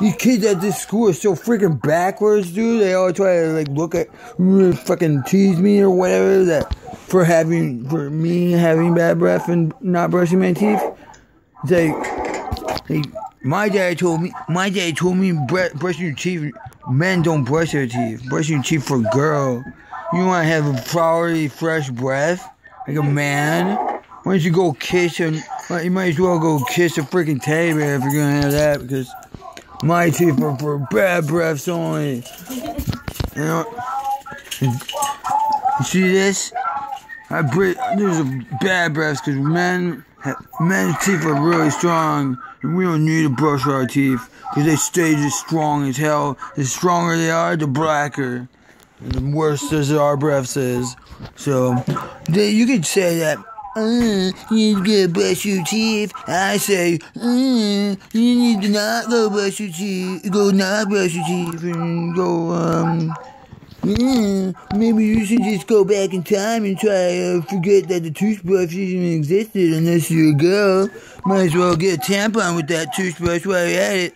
these kids at this school are so freaking backwards, dude. They always try to like look at, mm, fucking tease me or whatever that for having for me having bad breath and not brushing my teeth. It's like, like my dad told me. My dad told me brushing your teeth. Men don't brush their teeth. Brushing your teeth for a girl. You want to have a flowery, fresh breath like a man. Why don't you go kiss him? You might as well go kiss a freaking teddy bear if you're gonna have that because my teeth are for bad breaths only. You know. See this? I breathe. There's a bad breaths because men, men's teeth are really strong, and we don't need to brush our teeth because they stay just strong as hell. The stronger they are, the blacker, and the worse our breath is. So, they, you could say that. Uh, you need to brush your teeth. I say, uh, you need to not go brush your teeth. Go not brush your teeth and go um. Yeah, maybe you should just go back in time and try to uh, forget that the toothbrush even existed unless you're a girl. Might as well get a tampon with that toothbrush while you're at it.